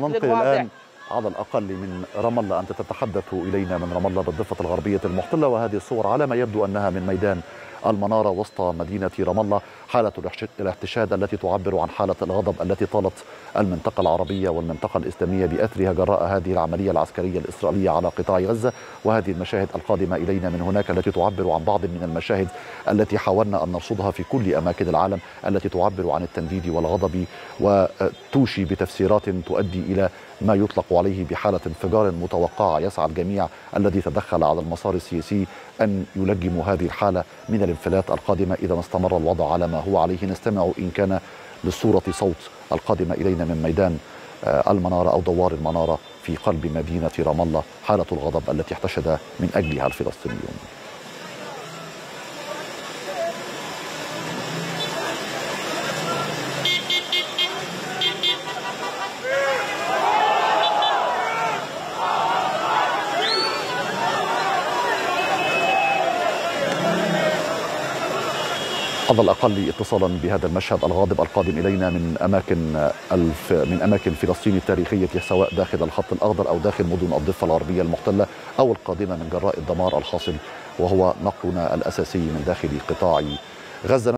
ننقل الآن على الأقل من رام الله أنت تتحدث إلينا من رام الله بالضفة الغربية المحتلة وهذه الصور على ما يبدو أنها من ميدان المنارة وسط مدينة رام الله. حالة الاحتشاد التي تعبر عن حالة الغضب التي طالت المنطقة العربية والمنطقة الإسلامية بأثرها جراء هذه العملية العسكرية الإسرائيلية على قطاع غزة وهذه المشاهد القادمة إلينا من هناك التي تعبر عن بعض من المشاهد التي حاولنا أن نرصدها في كل أماكن العالم التي تعبر عن التنديد والغضب وتوشي بتفسيرات تؤدي إلى ما يطلق عليه بحالة انفجار متوقعة. يسعى الجميع الذي تدخل على المسار السياسي أن يلجم هذه الحالة من الانفلات القادمة. إذا استمر الوضع على ما هو عليه نستمع إن كان للصورة صوت القادمة إلينا من ميدان المنارة أو دوار المنارة في قلب مدينة رام الله حالة الغضب التي احتشد من أجلها الفلسطينيون. على الأقل اتصالا بهذا المشهد الغاضب القادم إلينا من أماكن الف من أماكن فلسطين التاريخية سواء داخل الخط الأخضر أو داخل مدن الضفة الغربيه المحتله أو القادمة من جراء الدمار الحاصل وهو نقلنا الأساسي من داخل قطاع غزة.